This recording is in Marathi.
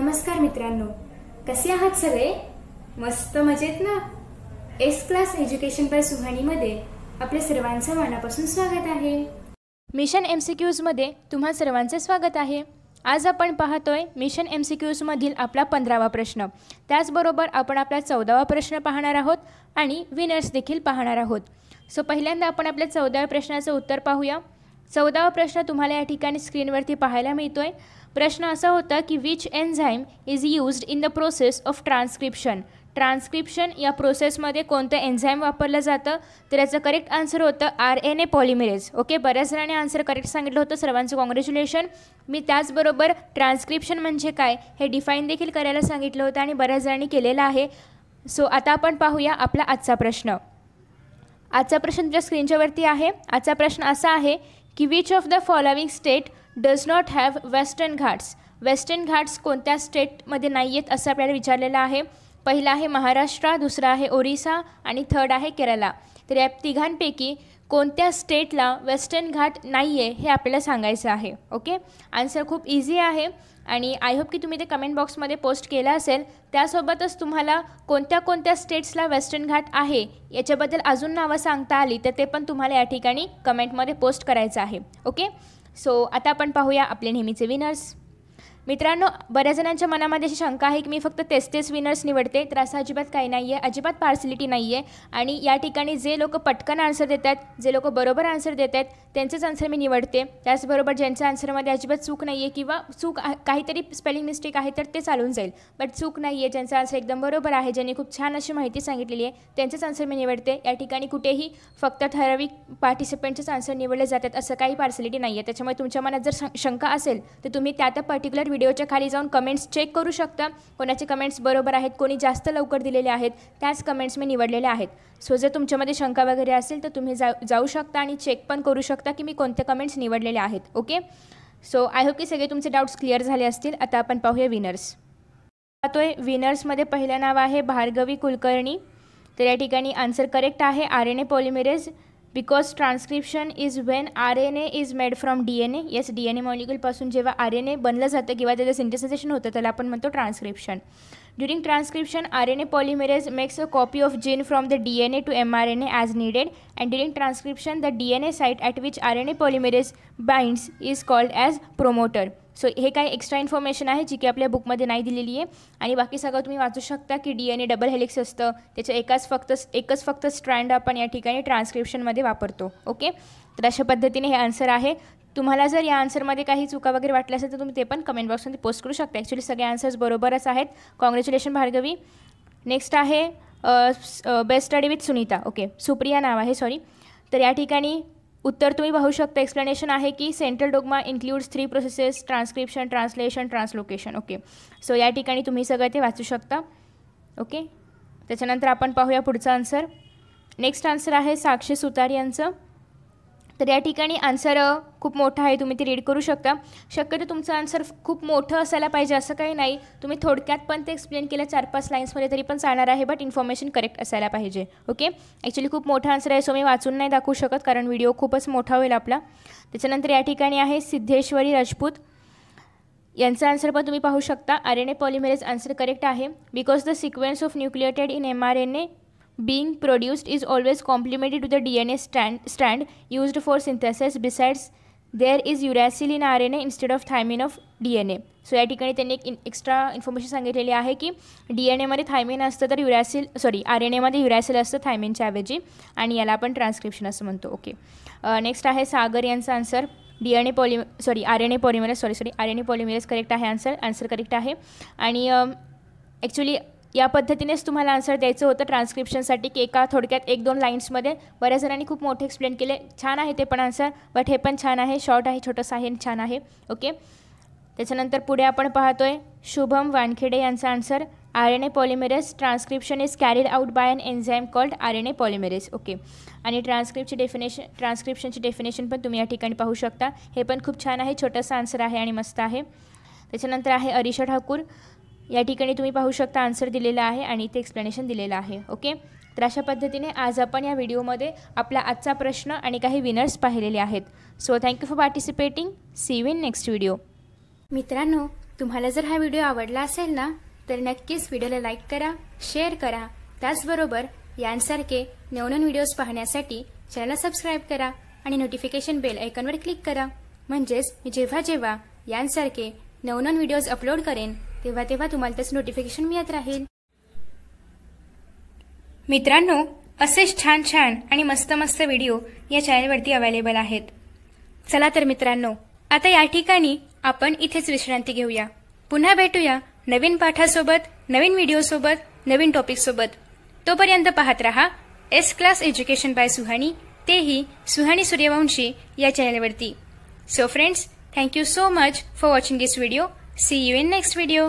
नमस्कार मित्रांनो. कसे आहात सगळे? मस्त मजेत ना? एस क्लास एज्युकेशन बाय सुहाणीमध्ये आपल्या सर्वांचं मनापासून स्वागत आहे. मिशन एम सी क्यूजमध्ये तुम्हा सर्वांचे स्वागत आहे. आज आपण पाहतोय मिशन एम सी क्यूजमधील आपला पंधरावा प्रश्न. त्याचबरोबर आपण आपला चौदावा प्रश्न पाहणार आहोत आणि विनर्स देखील पाहणार आहोत. सो पहिल्यांदा आपण आपल्या चौदाव्या प्रश्नाचं उत्तर पाहूया. चौदावा प्रश्न तुम्हाला या ठिकाणी स्क्रीनवरती पाहायला मिळतोय. प्रश्न असा होता की which enzyme is used in the process of transcription transcription या प्रोसेसमध्ये कोणतं एन्झाईम वापरलं जातं? तर याचं करेक्ट आन्सर होतं R N A polymerase okay बऱ्याच जणांनी आन्सर करेक्ट सांगितलं होतं. सर्वांचं कॉंग्रॅच्युलेशन मी त्याचबरोबर ट्रान्स्क्रिप्शन म्हणजे काय हे डिफाईन देखील करायला सांगितलं होतं आणि बऱ्याच जणांनी केलेलं आहे. सो आता आपण पाहूया आपला आजचा प्रश्न. आजचा प्रश्न तुझ्या स्क्रीनच्यावरती आहे. आजचा प्रश्न असा आहे की which of the following state does not have Western Ghats Western Ghats कोणत्या स्टेटमध्ये नाही आहेत असं आपल्याला विचारलेलं आहे. पहिला आहे महाराष्ट्र दुसरा आहे ओरिसा आणि थर्ड आहे केरला तर या तिघांपैकी कोणत्या स्टेटला वेस्टर्न घाट नाही आहे हे आपल्याला सांगायचं आहे ओके? आन्सर खूप इझी आहे आणि आय होप की तुम्ही ते कमेंट बॉक्समध्ये पोस्ट केलं असेल. त्यासोबतच तुम्हाला कोणत्या कोणत्या स्टेट्सला वेस्टर्न घाट आहे याच्याबद्दल अजून नावं सांगता आली तर ते पण तुम्हाला या ठिकाणी कमेंटमध्ये पोस्ट करायचं आहे ओके? सो आता आपण पाहूया आपले नेहमीचे विनर्स मित्रांनो बऱ्याच जणांच्या मनामध्ये अशी शंका आहे की मी फक्त तेच तेच विनर्स निवडते तर असं अजिबात काही नाही आहे अजिबात पार्सलिटी नाही आहे आणि या ठिकाणी जे लोक पटकन आन्सर देत आहेत जे लोक बरोबर आन्सर देत आहेत त्यांचेच आन्सर मी निवडते. त्याचबरोबर ज्यांच्या आन्सरमध्ये अजिबात चूक नाही आहे किंवा चूक काहीतरी स्पेलिंग मिस्टेक आहे तर ते चालून जाईल. बट चूक नाही आहे ज्यांचा आन्सर एकदम बरोबर आहे ज्यांनी खूप छान अशी माहिती सांगितलेली आहे त्यांचेच आन्सर मी निवडते. या ठिकाणी कुठेही फक्त ठराविक पार्टिसिपेंटचेच आन्सर निवडले जातात असं काही पार्सलिटी नाही आहे त्याच्यामुळे तुमच्या मनात जर शंका असेल तर तुम्ही त्या त्या पर्टिक्युलर व्हिडिओच्या खाली जाऊन कमेंट्स चेक करू शकता. कोणाचे कमेंट्स बरोबर आहेत कोणी जास्त लवकर दिलेले आहेत त्याच कमेंट्स मी निवडलेल्या आहेत. सो जर तुमच्यामध्ये शंका वगैरे असेल तर तुम्ही जा जाऊ शकता आणि चेक पण करू शकता की मी कोणते कमेंट्स निवडलेले आहेत. ओके सो आय होप की सगळे तुमचे डाऊट्स क्लिअर झाले असतील. आता आपण पाहूया विनर्स पाहतोय विनर्समध्ये पहिलं नाव आहे भार्गवी कुलकर्णी. तर या ठिकाणी आन्सर करेक्ट आहे. R N A polymerase because transcription is when R N A is made from D N A yes D N A मॉलिक्युलपासून जेव्हा आर एन ए बनलं जातं किंवा त्याचं सिंथेसायझेशन होतं त्याला आपण म्हणतो transcription during transcription R N A polymerase makes a copy of gene from the D N A to M R N A as needed and during transcription the D N A site at which R N A polymerase binds is called as promoter so हे काही एक्स्ट्रा इन्फॉर्मेशन आहे जी की आपल्या बुकमध्ये नाही दिलेली आहे. आणि बाकी सगळं तुम्ही वाचू शकता की D N A double helix असतं. त्याचं एकाच फक्त एकच फक्त स्ट्रँड आपण या ठिकाणी ट्रान्स्क्रिप्शनमध्ये वापरतो. ओके तर अशा पद्धतीने हे आन्सर आहे. तुम्हाला जर या आन्सरमध्ये काही चुका वगैरे वाटल्या असेल तर तुम्ही ते पण कमेंट बॉक्समध्ये पोस्ट करू शकता. ॲक्च्युली सगळे आन्सर्स बरोबरच आहेत. कॉंग्रॅच्युलेशन भार्गवी. नेक्स्ट आहे best study with Sunita. Okay Supriya नाव आहे सॉरी तर या ठिकाणी उत्तर तुम्ही पाहू शकता. एक्सप्लेनेशन आहे की central dogma includes three processes transcription translation translocation okay so या ठिकाणी तुम्ही सगळं ते वाचू शकता. ओके त्याच्यानंतर आपण पाहूया पुढचा आन्सर नेक्स्ट आन्सर आहे साक्षी सुतार यांचं. तर या ठिकाणी आन्सर खूप मोठा आहे. तुम्ही ते रीड करू शकता. शक्यतो तुमचं आन्सर खूप मोठं असायला पाहिजे असं काही नाही. तुम्ही थोडक्यात पण ते एक्सप्लेन केलं चार पाच लाईन्समध्ये तरी पण चालणार आहे बट इन्फॉर्मेशन करेक्ट असायला पाहिजे. ओके ॲक्च्युली खूप मोठा आन्सर आहे सो मी वाचून नाही दाखवू शकत कारण व्हिडिओ खूपच मोठा होईल आपला. त्याच्यानंतर या ठिकाणी आहे सिद्धेश्वरी राजपूत. यांचा आन्सर पण तुम्ही पाहू शकता. R N A polymerase answer correct आहे. Because the sequence of nucleated in M R N A being produced is always complemented to the DNA strand, strand used for synthesis. Besides, there is uracil in RNA instead of thymine of DNA. So या ठिकाणी त्यांनी एक इन एक्स्ट्रा इन्फॉर्मेशन सांगितलेली आहे की डी एन एमध्ये थायमिन असतं तर युरॅसिल सॉरी आर एन एमध्ये युरॅसिल असतं थायमिनच्या ऐवजी. आणि याला आपण ट्रान्स्क्रिप्शन असं म्हणतो. ओके नेक्स्ट आहे सागर यांचा answer D N A poly sorry R N A polymerase sorry sorry R N A polymerase correct आहे? आन्सर आन्सर करेक्ट आहे. आणि ॲक्च्युली या पद्धतीनेच तुम्हाला आन्सर द्यायचं होतं. ट्रान्स्क्रिप्शनसाठी की एका थोडक्यात एक दोन लाईन्समध्ये बऱ्याच जणांनी खूप मोठे एक्सप्लेन केले. छान आहे ते पण आन्सर बट हे पण छान आहे. शॉर्ट आहे छोटंसं आहे छान आहे. ओके त्याच्यानंतर पुढे आपण पाहतो आहे शुभम वानखेडे यांचा answer R N A polymerase transcription is carried out by an enzyme called R N A polymerase okay आणि ट्रान्स्क्रिप्टची डेफिनेशन ट्रान्स्क्रिप्शनची डेफिनेशन पण तुम्ही या ठिकाणी पाहू शकता. हे पण खूप छान आहे छोटंसं आन्सर आहे आणि मस्त आहे. त्याच्यानंतर आहे अरिशा ठाकूर. या ठिकाणी तुम्ही पाहू शकता आन्सर दिलेला आहे आणि इथे एक्सप्लेनेशन दिलेलं आहे. ओके तर अशा पद्धतीने आज आपण या व्हिडिओमध्ये आपला आजचा प्रश्न आणि काही विनर्स पाहिलेले आहेत. So thank you for participating see win in next video मित्रांनो तुम्हाला जर हा व्हिडिओ आवडला असेल ना तर नक्कीच व्हिडिओला लाईक करा शेअर करा. त्याचबरोबर यांसारखे नवनवीन व्हिडिओज पाहण्यासाठी चॅनलला सबस्क्राईब करा आणि नोटिफिकेशन बेल आयकॉनवर क्लिक करा. म्हणजेच मी जेव्हा जेव्हा यांसारखे नवनवीन व्हिडिओज अपलोड करेन तेव्हा तेव्हा तुम्हाला त्याचं नोटिफिकेशन मिळत राहील. मित्रांनो असेच छान छान आणि मस्त मस्त व्हिडिओ या चॅनलवरती अवेलेबल आहेत. चला तर मित्रांनो आता या ठिकाणी आपण इथेच विश्रांती घेऊया. पुन्हा भेटूया नवीन पाठासोबत नवीन व्हिडिओसोबत नवीन टॉपिकसोबत तोपर्यंत पाहत रहा S class education by Suhani तेही सुहानी सूर्यवंशी या चॅनलवरती so friends thank you so much for watching this video see you in next video